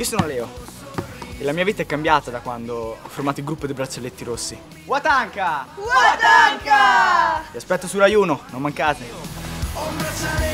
Io sono Leo e la mia vita è cambiata da quando ho formato il gruppo dei braccialetti rossi. Watanka! Watanka! Vi aspetto su Rai 1, non mancate!